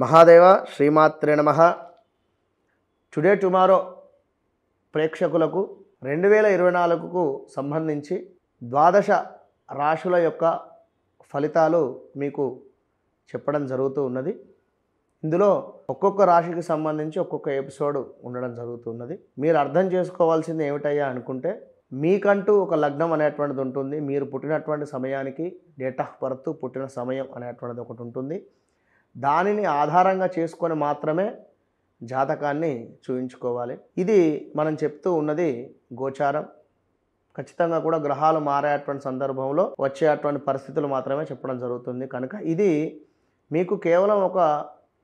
మహాదేవ శ్రీమాత్రే నమ. Today tomorrow ప్రేక్షకులకు రెండు వేల ఇరవై నాలుగుకు సంబంధించి ద్వాదశ రాశుల యొక్క ఫలితాలు మీకు చెప్పడం జరుగుతూ ఉన్నది. ఇందులో ఒక్కొక్క రాశికి సంబంధించి ఒక్కొక్క ఎపిసోడ్ ఉండడం జరుగుతున్నది మీరు అర్థం చేసుకోవాల్సింది ఏమిటయ్యా అనుకుంటే మీకంటూ ఒక లగ్నం అనేటువంటిది ఉంటుంది. మీరు పుట్టినటువంటి సమయానికి డేట్ ఆఫ్ బర్త్ పుట్టిన సమయం అనేటువంటిది ఒకటి ఉంటుంది. దానిని ఆధారంగా చేసుకొని మాత్రమే జాతకాన్ని చూయించుకోవాలి. ఇది మనం చెప్తూ ఉన్నది గోచారం. ఖచ్చితంగా కూడా గ్రహాలు మారేటువంటి సందర్భంలో వచ్చేటువంటి పరిస్థితులు మాత్రమే చెప్పడం జరుగుతుంది. కనుక ఇది మీకు కేవలం ఒక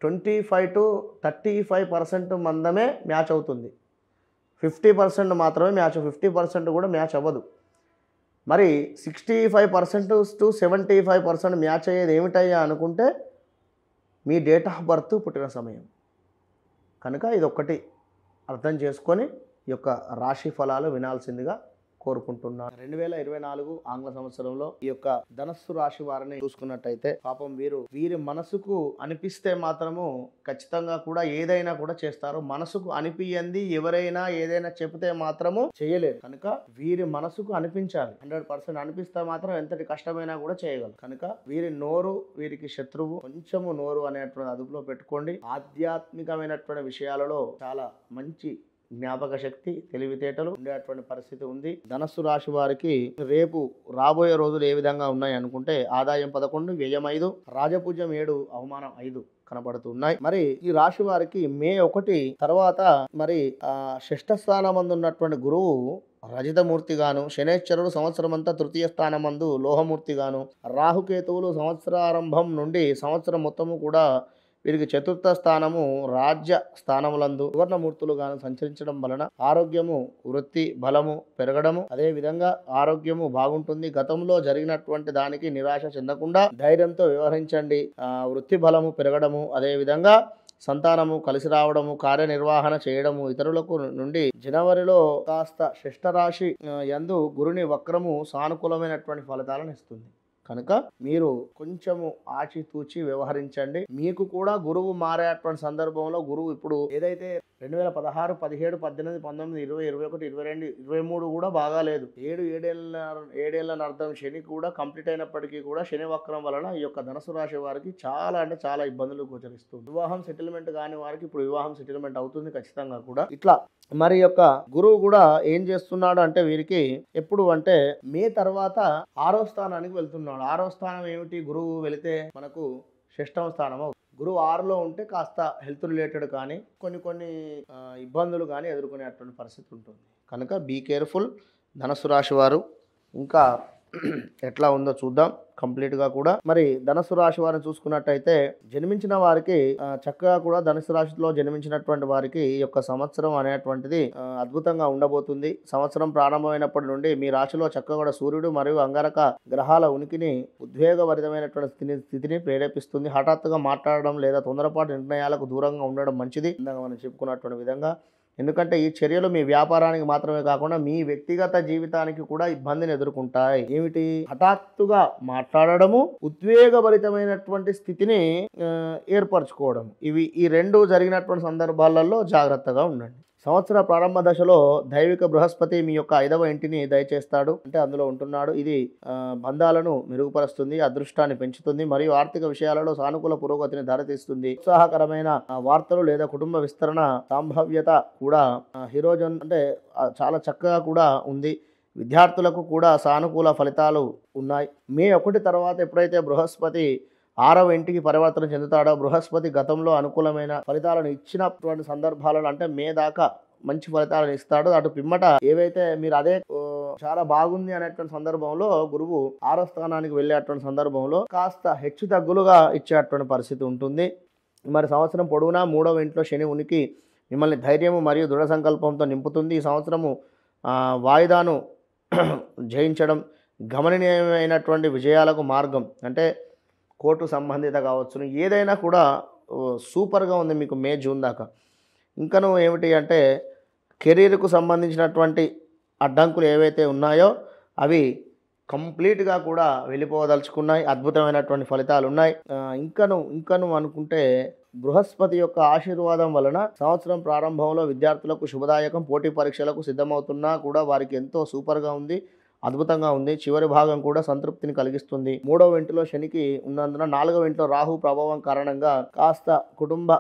twenty five to thirty five percent మందమే match అవుతుంది. ఫిఫ్టీ పర్సెంట్ మాత్రమే మ్యాచ్ ఫిఫ్టీ పర్సెంట్ కూడా మ్యాచ్ అవ్వదు. మరి sixty five percent to seventy five percent match అయ్యేది ఏమిటయ్యా అనుకుంటే మీ డేట్ ఆఫ్ బర్త్ పుట్టిన సమయం. కనుక ఇది ఒక్కటి అర్థం చేసుకొని ఈ యొక్క రాశి ఫలాలు వినాల్సిందిగా కోరుకుంటున్నాను. రెండు వేల ఇరవై నాలుగు ఆంగ్ల సంవత్సరంలో ఈ యొక్క ధనస్సు రాశి వారిని చూసుకున్నట్టయితే పాపం వీరు వీరి మనసుకు అనిపిస్తే మాత్రము ఖచ్చితంగా కూడా ఏదైనా కూడా చేస్తారు. మనసుకు అనిపించింది ఎవరైనా ఏదైనా చెబితే మాత్రము చేయలేరు. కనుక వీరి మనసుకు అనిపించాలి. హండ్రెడ్ పర్సెంట్ అనిపిస్తే మాత్రం ఎంతటి కష్టమైనా కూడా చేయగలరు. కనుక వీరి నోరు వీరికి శత్రువు కొంచెము నోరు అనేటువంటి అదుపులో పెట్టుకోండి. ఆధ్యాత్మికమైనటువంటి విషయాలలో చాలా మంచి జ్ఞాపక శక్తి తెలివితేటలు ఉండేటువంటి పరిస్థితి ఉంది. ధనస్సు రాశి వారికి రేపు రాబోయే రోజులు ఏ విధంగా ఉన్నాయి అనుకుంటే ఆదాయం పదకొండు వ్యయం ఐదు రాజపూజ్యం ఏడు అవమానం ఐదు కనబడుతున్నాయి మరి ఈ రాశి వారికి మే ఒకటి తర్వాత మరి ఆ షష్ఠ స్థానం ఉన్నటువంటి గురువు రజితమూర్తి గాను శనేశ్వరుడు సంవత్సరం అంతా తృతీయ స్థానమందు లోహమూర్తి గాను రాహుకేతువులు సంవత్సరారంభం నుండి సంవత్సరం మొత్తము కూడా వీరికి చతుర్థ స్థానము రాజ్య స్థానములందు సువర్ణమూర్తులు గాను సంచరించడం వలన ఆరోగ్యము వృత్తి బలము పెరగడము. అదే విధంగా ఆరోగ్యము బాగుంటుంది. గతంలో జరిగినటువంటి దానికి నిరాశ చెందకుండా ధైర్యంతో వ్యవహరించండి. వృత్తి బలము పెరగడము. అదే విధంగా సంతానము కలిసి రావడము కార్యనిర్వహణ చేయడము ఇతరులకు నుండి జనవరిలో కాస్త శిష్టరాశి యందు గురుని వక్రము సానుకూలమైనటువంటి ఫలితాలను ఇస్తుంది. కనుక మీరు కొంచెము ఆచితూచి వ్యవహరించండి. మీకు కూడా గురువు మారేటువంటి సందర్భంలో గురువు ఇప్పుడు ఏదైతే రెండు వేల పదహారు పదిహేడు పద్దెనిమిది పంతొమ్మిది ఇరవై ఇరవై ఒకటి ఇరవై రెండు ఇరవై మూడు కూడా బాగాలేదు. ఏడు ఏడేళ్ళ ఏడేళ్ళ అర్థం శని కూడా కంప్లీట్ అయినప్పటికీ కూడా శని వక్రం వలన ఈ యొక్క ధనుసు రాశి వారికి చాలా అంటే చాలా ఇబ్బందులు గోచరిస్తుంది. వివాహం సెటిల్మెంట్ కాని వారికి ఇప్పుడు వివాహం సెటిల్మెంట్ అవుతుంది ఖచ్చితంగా కూడా. ఇట్లా మరి యొక్క గురువు కూడా ఏం చేస్తున్నాడు అంటే వీరికి ఎప్పుడు అంటే మే తర్వాత ఆరో స్థానానికి వెళ్తున్నాడు. ఆరో స్థానం ఏమిటి? గురువు వెళితే మనకు షష్టమ స్థానం అవుతుంది గురువు ఆరులో ఉంటే కాస్త హెల్త్ రిలేటెడ్ కానీ కొన్ని కొన్ని ఇబ్బందులు కానీ ఎదుర్కొనేటువంటి పరిస్థితి ఉంటుంది. కనుక బీ కేర్ఫుల్ ధనస్సు రాశి వారు ఇంకా ఎట్లా ఉందో చూద్దాం. కంప్లీట్గా కూడా. మరి ధనుసు రాశి వారిని చూసుకున్నట్టయితే జన్మించిన వారికి చక్కగా కూడా ధనుసు రాశిలో జన్మించినటువంటి వారికి ఈ యొక్క సంవత్సరం అనేటువంటిది అద్భుతంగా ఉండబోతుంది. సంవత్సరం ప్రారంభమైనప్పటి నుండి మీ రాశిలో చక్కగా కూడా సూర్యుడు మరియు అంగారక గ్రహాల ఉనికిని ఉద్వేగభరితమైనటువంటి స్థితిని స్థితిని ప్రేరేపిస్తుంది. హఠాత్తుగా మాట్లాడడం లేదా తొందరపాటు నిర్ణయాలకు దూరంగా ఉండడం మంచిది. ఇందాక మనం చెప్పుకున్నటువంటి విధంగా ఎందుకంటే ఈ చర్యలు మీ వ్యాపారానికి మాత్రమే కాకుండా మీ వ్యక్తిగత జీవితానికి కూడా ఇబ్బందిని ఎదుర్కొంటాయి. ఏమిటి? హఠాత్తుగా మాట్లాడడము ఉద్వేగభరితమైనటువంటి స్థితిని ఏర్పరచుకోవడం ఇవి ఈ రెండు జరిగినటువంటి సందర్భాలలో జాగ్రత్తగా ఉండండి. సంవత్సర ప్రారంభ దశలో దైవిక బృహస్పతి మీ యొక్క ఐదవ ఇంటిని దయచేస్తాడు. అంటే అందులో ఉంటున్నాడు. ఇది బంధాలను మెరుగుపరుస్తుంది అదృష్టాన్ని పెంచుతుంది మరియు ఆర్థిక విషయాలలో సానుకూల పురోగతిని దారితీస్తుంది. ఉత్సాహకరమైన వార్తలు లేదా కుటుంబ విస్తరణ సంభావ్యత కూడా హీరోజన్ అంటే చాలా చక్కగా కూడా ఉంది. విద్యార్థులకు కూడా సానుకూల ఫలితాలు ఉన్నాయి. మే ఒకటి తర్వాత ఎప్పుడైతే బృహస్పతి ఆరవ ఇంటికి పరివర్తన చెందుతాడో బృహస్పతి గతంలో అనుకూలమైన ఫలితాలను ఇచ్చినటువంటి సందర్భాలలో అంటే మే దాకా మంచి ఫలితాలను ఇస్తాడు. అటు పిమ్మట ఏవైతే మీరు అదే చాలా బాగుంది అనేటువంటి సందర్భంలో గురువు ఆరో స్థానానికి వెళ్ళేటువంటి సందర్భంలో కాస్త హెచ్చు తగ్గులుగా ఇచ్చేటువంటి పరిస్థితి ఉంటుంది. మరి సంవత్సరం పొడవునా మూడవ ఇంట్లో శని ఉనికి మిమ్మల్ని ధైర్యము మరియు దృఢ సంకల్పంతో నింపుతుంది. ఈ సంవత్సరము వాయిదాను జయించడం గమనీయమైనటువంటి విజయాలకు మార్గం. అంటే కోర్టు సంబంధిత కావచ్చును ఏదైనా కూడా సూపర్గా ఉంది మీకు మే జూన్ దాకా. ఇంకను ఏమిటి అంటే కెరీర్కు సంబంధించినటువంటి అడ్డంకులు ఏవైతే ఉన్నాయో అవి కంప్లీట్గా కూడా వెళ్ళిపోదలుచుకున్నాయి. అద్భుతమైనటువంటి ఫలితాలు ఉన్నాయి ఇంకను ఇంకను అనుకుంటే బృహస్పతి యొక్క ఆశీర్వాదం వలన సంవత్సరం ప్రారంభంలో విద్యార్థులకు శుభదాయకం పోటీ పరీక్షలకు సిద్ధమవుతున్నా కూడా వారికి ఎంతో సూపర్గా ఉంది. అద్భుతంగా ఉంది. చివరి భాగం కూడా సంతృప్తిని కలిగిస్తుంది. మూడవ ఇంటిలో శనికి ఉన్నందున నాలుగవ ఇంట్లో రాహు ప్రభావం కారణంగా కాస్త కుటుంబ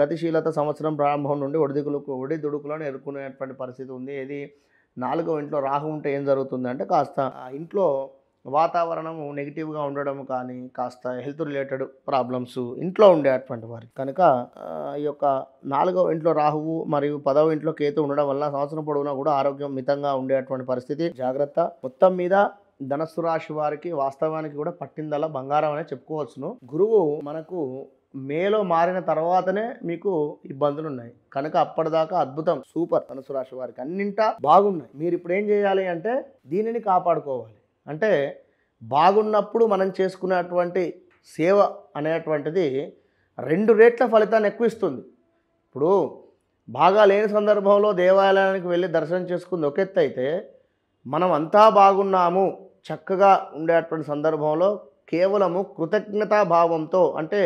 గతిశీలత సంవత్సరం ప్రారంభం నుండి ఒడిదుడుకు ఒడిదుడుకులను ఎదుర్కొనేటువంటి పరిస్థితి ఉంది. ఇది నాలుగవ ఇంట్లో రాహు ఉంటే ఏం జరుగుతుంది? అంటే కాస్త ఇంట్లో వాతావరణం నెగిటివ్గా ఉండడం కానీ కాస్త హెల్త్ రిలేటెడ్ ప్రాబ్లమ్స్ ఇంట్లో ఉండేటువంటి వారికి. కనుక ఈ యొక్క నాలుగవ ఇంట్లో రాహువు మరియు పదవ ఇంట్లో కేతు ఉండడం వల్ల సంవత్సరం పొడవునా కూడా ఆరోగ్యం మితంగా ఉండేటువంటి పరిస్థితి. జాగ్రత్త. మొత్తం మీద ధనస్సు రాశి వారికి వాస్తవానికి కూడా పట్టిందల్లా బంగారం అనే చెప్పుకోవచ్చును. గురువు మనకు మేలో మారిన తర్వాతనే మీకు ఇబ్బందులు ఉన్నాయి కనుక అప్పటిదాకా అద్భుతం సూపర్ ధనుసు రాశి వారికి అన్నింటా బాగున్నాయి. మీరు ఇప్పుడు ఏం చేయాలి అంటే దీనిని కాపాడుకోవాలి. అంటే బాగున్నప్పుడు మనం చేసుకునేటువంటి సేవ అనేటువంటిది రెండు రేట్ల ఫలితాన్ని ఎక్కువ ఇస్తుంది ఇప్పుడు బాగా లేని సందర్భంలో దేవాలయానికి వెళ్ళి దర్శనం చేసుకుంది ఒక ఎత్తు అయితే మనం అంతా బాగున్నాము చక్కగా ఉండేటువంటి సందర్భంలో కేవలము కృతజ్ఞతా భావంతో అంటే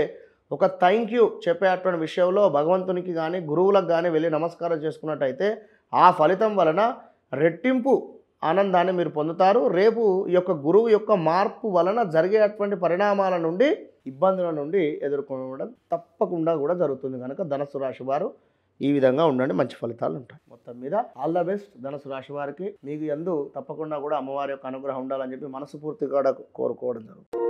ఒక థ్యాంక్ యూ చెప్పేటువంటి విషయంలో భగవంతునికి కానీ గురువులకు కానీ వెళ్ళి నమస్కారం చేసుకున్నట్టయితే ఆ ఫలితం వలన రెట్టింపు ఆనందాన్ని మీరు పొందుతారు. రేపు ఈ యొక్క గురువు యొక్క మార్పు వలన జరిగేటువంటి పరిణామాల నుండి ఇబ్బందుల నుండి ఎదుర్కోవడం తప్పకుండా కూడా జరుగుతుంది కనుక ధనస్సు రాశి వారు ఈ విధంగా ఉండండి. మంచి ఫలితాలు ఉంటాయి. మొత్తం మీద ఆల్ ద బెస్ట్ ధనుసు రాశి వారికి. మీకు ఎందు తప్పకుండా కూడా అమ్మవారి యొక్క అనుగ్రహం ఉండాలని చెప్పి మనస్ఫూర్తిగా కూడా కోరుకోవడం జరుగుతుంది.